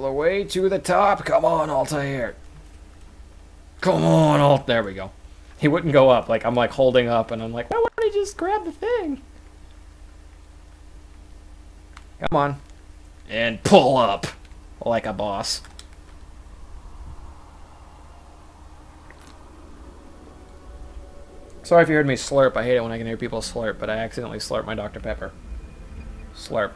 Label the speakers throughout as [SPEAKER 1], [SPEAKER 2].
[SPEAKER 1] All the way to the top. Come on, Altair. Come on, Alt. There we go. He wouldn't go up. Like I'm like holding up, and I'm like, why wouldn't he just grab the thing? Come on, and pull up like a boss. Sorry if you heard me slurp. I hate it when I can hear people slurp, but I accidentally slurp my Dr. Pepper. Slurp.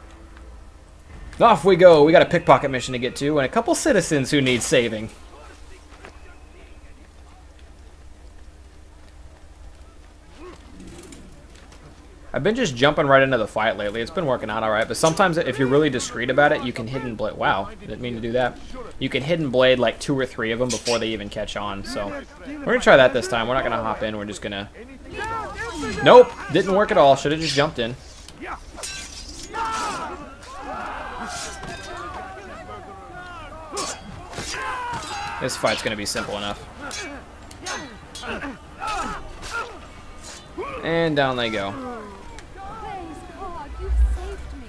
[SPEAKER 1] Off we go. We got a pickpocket mission to get to, and a couple citizens who need saving. I've been just jumping right into the fight lately. It's been working out alright, but sometimes if you're really discreet about it, you can hidden blade. Wow, didn't mean to do that. You can hidden blade like two or three of them before they even catch on. So we're gonna try that this time. We're not gonna hop in. We're just gonna. Nope, didn't work at all. Should have just jumped in. This fight's gonna be simple enough. And down they go.
[SPEAKER 2] Praise God, you've saved me.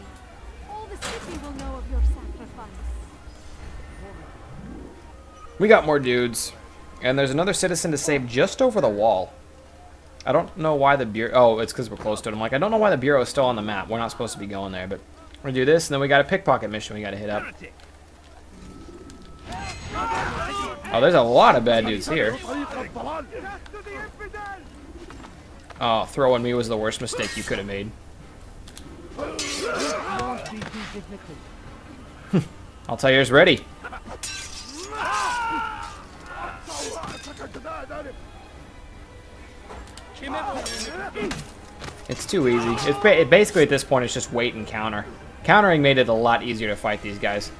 [SPEAKER 2] All the city will know of your sacrifice.
[SPEAKER 1] We got more dudes. And there's another citizen to save just over the wall. I don't know why the bureau... Oh, it's because we're close to it. I'm like, I don't know why the bureau is still on the map. We're not supposed to be going there, but... We're gonna do this, and then we got a pickpocket mission we gotta hit up. Oh, there's a lot of bad dudes here. Oh, throwing me was the worst mistake you could have made. I'll tell yours ready. It's too easy. It's ba it basically at this point it's just wait and counter. Countering made it a lot easier to fight these guys.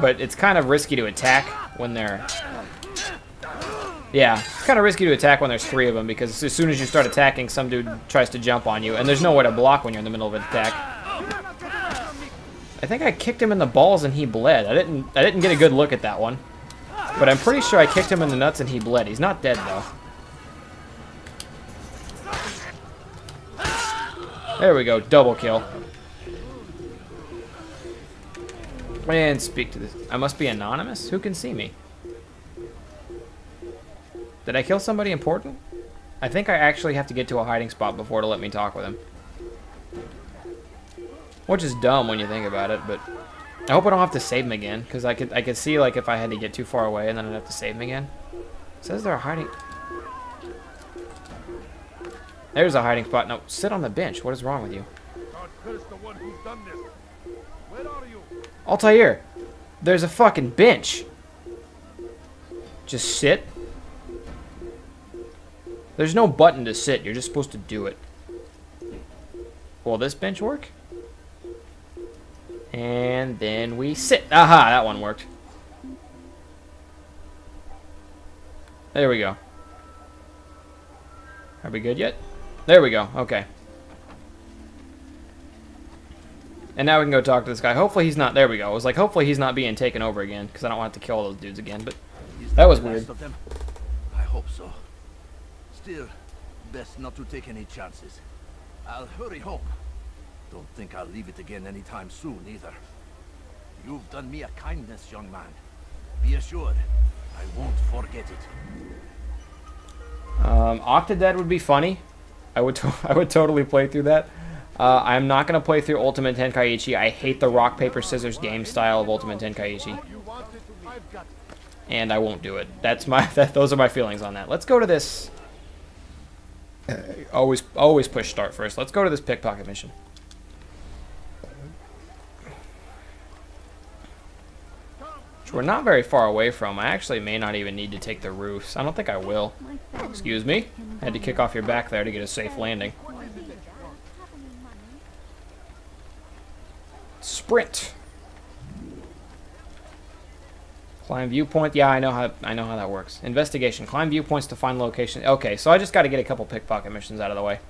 [SPEAKER 1] But it's kind of risky to attack when they're... Yeah, it's kind of risky to attack when there's three of them because as soon as you start attacking, some dude tries to jump on you, and there's no way to block when you're in the middle of an attack. I think I kicked him in the balls and he bled. I didn't. I didn't get a good look at that one, but I'm pretty sure I kicked him in the nuts and he bled. He's not dead though. There we go, double kill. And speak to this. I must be anonymous? Who can see me? Did I kill somebody important? I think I actually have to get to a hiding spot before to let me talk with him. Which is dumb when you think about it, but I hope I don't have to save him again, because I could I could see like if I had to get too far away and then I'd have to save him again. It says they're hiding. There's a hiding spot. No, sit on the bench. What is wrong with you?
[SPEAKER 3] God curse the one who's done this.
[SPEAKER 1] Altair, there's a fucking bench. Just sit. There's no button to sit. You're just supposed to do it. Will this bench work? And then we sit. Aha, that one worked. There we go. Are we good yet? There we go. Okay. And now we can go talk to this guy. Hopefully he's not... There we go. I was like, hopefully he's not being taken over again, because I don't want to kill all those dudes again, but... That was weird.
[SPEAKER 4] I hope so. Still, best not to take any chances. I'll hurry home. Don't think I'll leave it again anytime soon, either. You've done me a kindness, young man. Be assured, I won't forget it.
[SPEAKER 1] Um, Octodad would be funny. I would to I would totally play through that. Uh, I'm not gonna play through Ultimate Tenkaichi. I hate the rock paper scissors game style of Ultimate Tenkaichi,
[SPEAKER 3] to
[SPEAKER 1] and I won't do it. That's my that, those are my feelings on that. Let's go to this. always always push start first. Let's go to this pickpocket mission. Which we're not very far away from. I actually may not even need to take the roofs. I don't think I will. Excuse me?
[SPEAKER 2] can
[SPEAKER 1] Had to kick off your back there to get a safe landing.
[SPEAKER 2] Have any money?
[SPEAKER 1] Sprint. Climb viewpoint. Yeah, I know how I know how that works. Investigation. Climb viewpoints to find location. Okay, so I just got to get a couple pickpocket missions out of the way.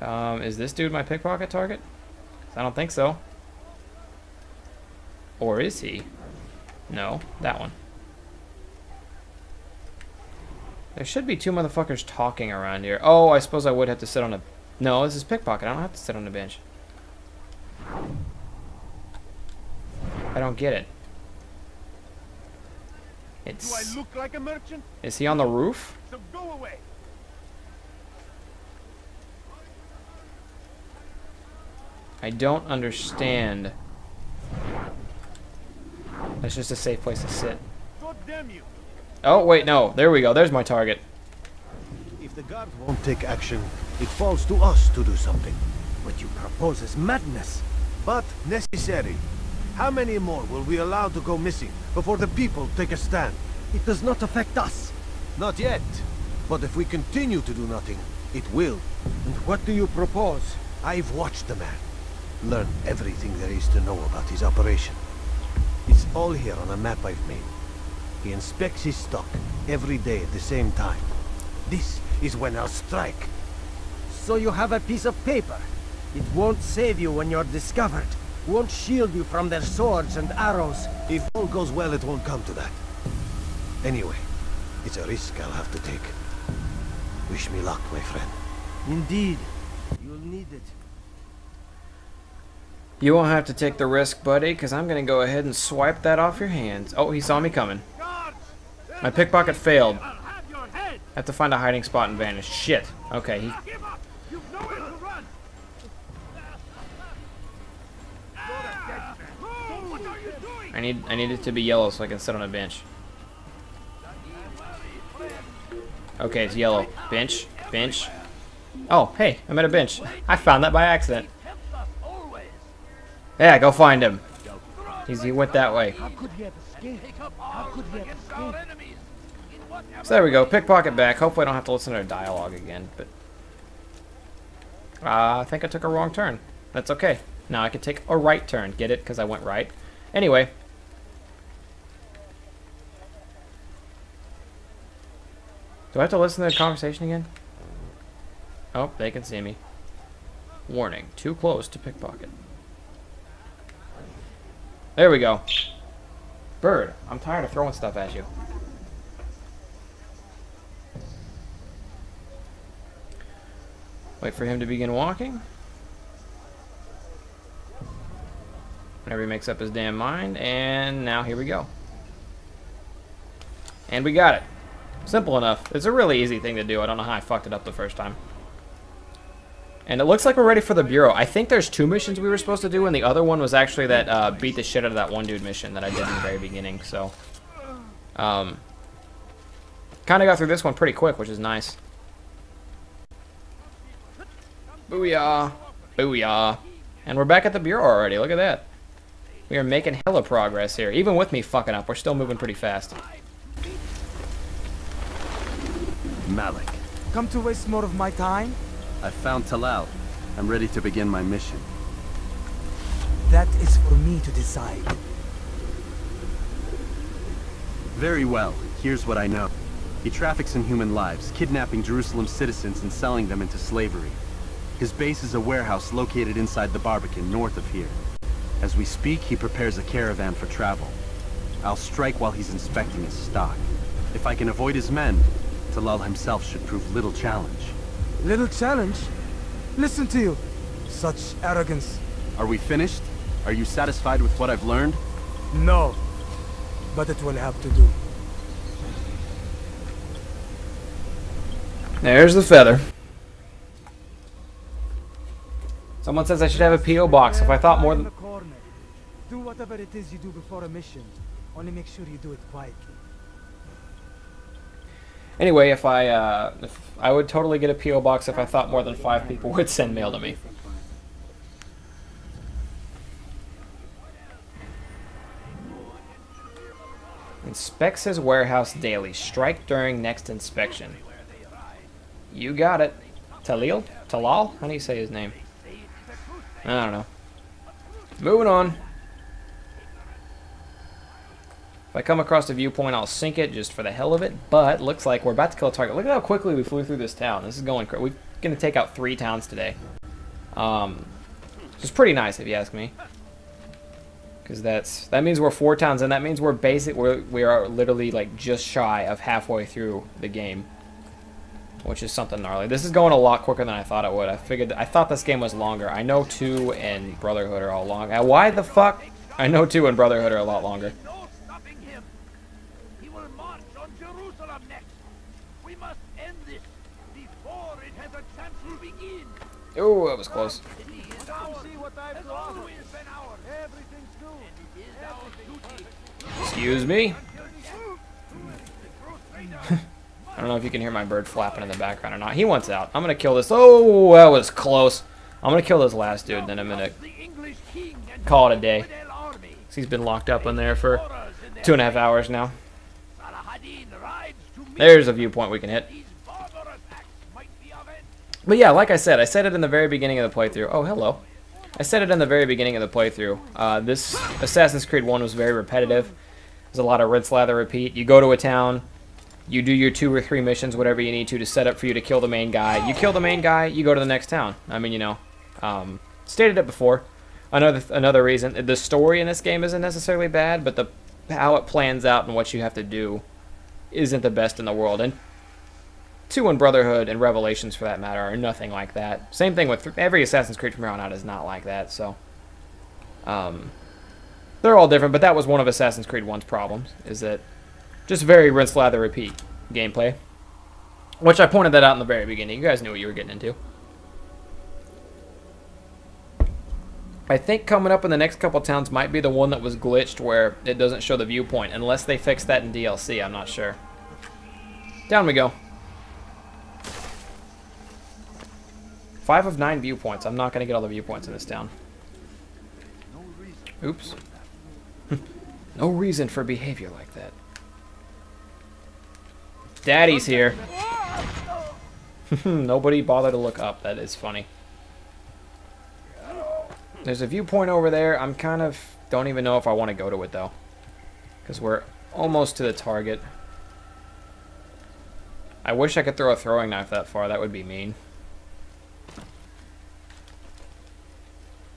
[SPEAKER 1] Um, is this dude my pickpocket target? I don't think so. Or is he? No, that one. There should be two motherfuckers talking around here. Oh, I suppose I would have to sit on a... No, this is pickpocket. I don't have to sit on the bench. I don't get it. It's...
[SPEAKER 3] Do I
[SPEAKER 1] It's...
[SPEAKER 3] look like a merchant?
[SPEAKER 1] Is he on the roof?
[SPEAKER 3] So go away.
[SPEAKER 1] I don't understand. That's just a safe place to sit.
[SPEAKER 3] God damn you.
[SPEAKER 1] Oh, wait, no. There we go. There's my target.
[SPEAKER 5] If the guard won't take action, it falls to us to do something. What you propose is madness. But necessary. How many more will we allow to go missing before the people take a stand? It does not affect us. Not yet. But if we continue to do nothing, it will. And what do you propose? I've watched the man. Learned everything there is to know about his operation. It's all here on a map I've made. He inspects his stock every day at the same time. This is when I'll strike. So you have a piece of paper. It won't save you when you're discovered. Won't shield you from their swords and arrows. If all goes well, it won't come to that. Anyway, it's a risk I'll have to take. Wish me luck, my friend. Indeed. You'll need it.
[SPEAKER 1] You won't have to take the risk, buddy, because I'm going to go ahead and swipe that off your hands. Oh, he saw me coming. My pickpocket failed.
[SPEAKER 3] I'll have!
[SPEAKER 1] I have to find a hiding spot and vanish. Shit. Okay, he...
[SPEAKER 3] Give up! You've nowhere to run! You're a dead man. So what are you doing?
[SPEAKER 1] I need, I need it to be yellow so I can sit on a bench. Okay, it's yellow. Bench. Bench. Oh, hey, I'm at a bench. I found that by accident. Yeah, go find him. He's, he went that way. So there we go. Pickpocket back. Hopefully I don't have to listen to their dialogue again. But uh, I think I took a wrong turn. That's okay. Now I can take a right turn. Get it? Because I went right. Anyway. Do I have to listen to the conversation again? Oh, they can see me. Warning. Too close to pickpocket. There we go. Bird, I'm tired of throwing stuff at you. Wait for him to begin walking. Whenever he makes up his damn mind. And now here we go. And we got it. Simple enough. It's a really easy thing to do. I don't know how I fucked it up the first time. And it looks like we're ready for the Bureau. I think there's two missions we were supposed to do, and the other one was actually that uh, beat the shit out of that one dude mission that I did in the very beginning. So, um, kind of got through this one pretty quick, which is nice. Booyah. Booyah. And we're back at the Bureau already. Look at that. We are making hella progress here. Even with me fucking up, we're still moving pretty fast.
[SPEAKER 6] Malik,
[SPEAKER 7] Come to waste more of my time?
[SPEAKER 6] I found Talal. I'm ready to begin my mission.
[SPEAKER 7] That is for me to decide.
[SPEAKER 6] Very well. Here's what I know. He traffics in human lives, kidnapping Jerusalem citizens and selling them into slavery. His base is a warehouse located inside the Barbican, north of here. As we speak, he prepares a caravan for travel. I'll strike while he's inspecting his stock. If I can avoid his men, Talal himself should prove little challenge.
[SPEAKER 7] Little challenge? Listen to you. Such arrogance.
[SPEAKER 6] Are we finished? Are you satisfied with what I've learned?
[SPEAKER 7] No. But it will have to do.
[SPEAKER 1] There's the feather. Someone says I should have a P.O. box. If I thought more than...
[SPEAKER 7] Do whatever it is you do before a mission. Only make sure you do it quietly.
[SPEAKER 1] Anyway, if I, uh, if I would totally get a P.O. box if I thought more than five people would send mail to me. Inspects his warehouse daily. Strike during next inspection. You got it. Talil? Talal? How do you say his name? I don't know. Moving on. If I come across a viewpoint, I'll sink it just for the hell of it. But looks like we're about to kill a target. Look at how quickly we flew through this town. This is going crazy. We're going to take out three towns today. Um, which is pretty nice if you ask me. Because that's that means we're four towns, and that means we're basic. We're we are literally like just shy of halfway through the game, which is something gnarly. This is going a lot quicker than I thought it would. I figured I thought this game was longer. I know two and Brotherhood are all long. Uh, why the fuck? I know two and Brotherhood are a lot longer.
[SPEAKER 4] No stopping him. He will march on Jerusalem next. We must end this before it has a chance to begin.
[SPEAKER 1] Oh, that was close.
[SPEAKER 4] It is ours.
[SPEAKER 5] See what I've
[SPEAKER 4] Has
[SPEAKER 5] to offer.
[SPEAKER 4] always been ours.
[SPEAKER 5] Everything's new.
[SPEAKER 4] It is was close.
[SPEAKER 1] Excuse me. I don't know if you can hear my bird flapping in the background or not. He wants out. I'm gonna kill this. Oh, that was close. I'm gonna kill this last dude, then I'm
[SPEAKER 4] king and
[SPEAKER 1] call it a day. He's been locked up in there for two and a half hours now.
[SPEAKER 4] To
[SPEAKER 1] There's a viewpoint we can hit.
[SPEAKER 4] these barbarous acts might be avenged.
[SPEAKER 1] But yeah, like I said, I said it in the very beginning of the playthrough. Oh, hello. I said it in the very beginning of the playthrough. Uh, this Assassin's Creed 1 was very repetitive. There's a lot of rinse, lather, repeat. You go to a town, you do your two or three missions, whatever you need to, to set up for you to kill the main guy. You kill the main guy, you go to the next town. I mean, you know, um, stated it before. Another another reason, the story in this game isn't necessarily bad, but the how it plans out and what you have to do isn't the best in the world. And two and Brotherhood and Revelations, for that matter, are nothing like that. Same thing with th- every Assassin's Creed from here on out is not like that. So, um, they're all different. But that was one of Assassin's Creed 1's problems, is that just very rinse, lather, repeat gameplay. Which I pointed that out in the very beginning. You guys knew what you were getting into. I think coming up in the next couple towns might be the one that was glitched where it doesn't show the viewpoint. Unless they fix that in DLC, I'm not sure. Down we go. Five of nine viewpoints. I'm not going to get all the viewpoints in this town. Oops. no reason for behavior like that. Daddy's here. Nobody bothered to look up. That is funny. There's a viewpoint over there. I'm kind of... Don't even know if I want to go to it, though. Because we're almost to the target. I wish I could throw a throwing knife that far. That would be mean.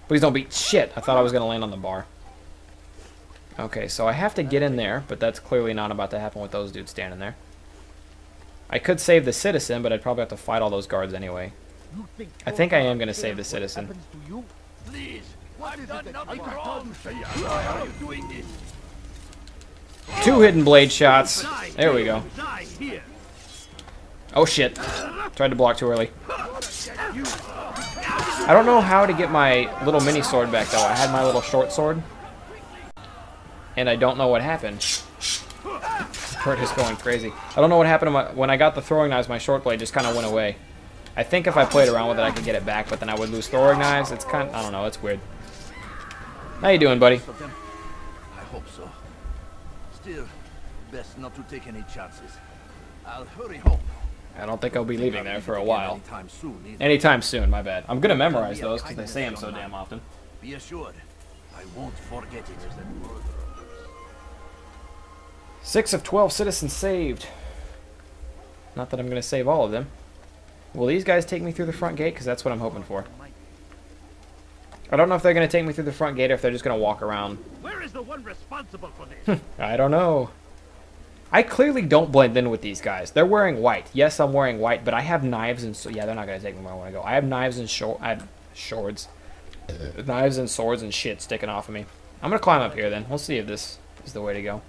[SPEAKER 1] Please don't be... Shit! I thought I was going to land on the bar. Okay, so I have to get in there, but that's clearly not about to happen with those dudes standing there. I could save the citizen, but I'd probably have to fight all those guards anyway. I think I am going to save the citizen. Two hidden blade shots. There we go. Oh shit. Tried to block too early. I don't know how to get my little mini sword back though. I had my little short sword. And I don't know what happened. Kurt is going crazy. I don't know what happened my, when I got the throwing knives, my short blade just kind of went away. I think if I played around with it, I could get it back, but then I would lose throwing knives. It's kind of, I don't know, it's weird. How you doing, buddy?
[SPEAKER 4] I hope so. Still, best not to take any chances. I'll hurry home.
[SPEAKER 1] I don't think I'll be leaving there for a while.
[SPEAKER 4] Anytime soon.
[SPEAKER 1] Anytime soon, my bad. I'm gonna memorize those because they say them so damn often.
[SPEAKER 4] Be assured, I won't forget it.
[SPEAKER 1] Six of 12 citizens saved. Not that I'm going to save all of them. Will these guys take me through the front gate? Because that's what I'm hoping for. I don't know if they're going to take me through the front gate or if they're just going to walk around.
[SPEAKER 3] Where is the one responsible for this?
[SPEAKER 1] I don't know. I clearly don't blend in with these guys. They're wearing white. Yes, I'm wearing white, but I have knives and so yeah, they're not gonna take me where I want to go. I have knives and short, I have swords, knives and swords and shit sticking off of me. I'm gonna climb up here then. We'll see if this is the way to go.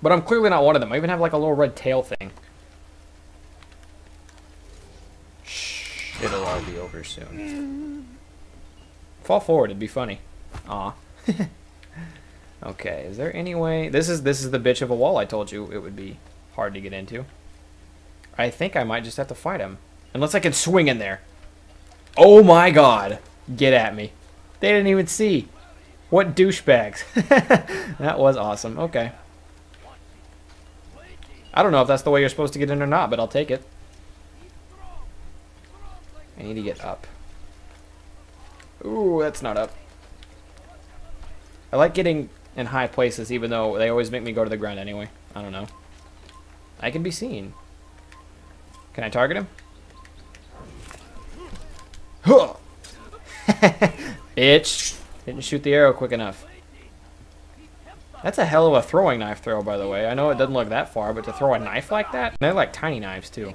[SPEAKER 1] But I'm clearly not one of them. I even have like a little red tail thing. Shh, it'll all be over soon. Fall forward, it'd be funny. Aw. Okay, is there any way... This is this is the bitch of a wall I told you it would be hard to get into. I think I might just have to fight him. Unless I can swing in there. Oh my god. Get at me. They didn't even see. What douchebags. that was awesome. Okay. I don't know if that's the way you're supposed to get in or not, but I'll take it. I need to get up. Ooh, that's not up. I like getting in high places, even though they always make me go to the ground anyway. I don't know. I can be seen. Can I target him? Huh! Bitch! Didn't shoot the arrow quick enough. That's a hell of a throwing knife throw, by the way. I know it doesn't look that far, but to throw a knife like that? They're like tiny knives, too.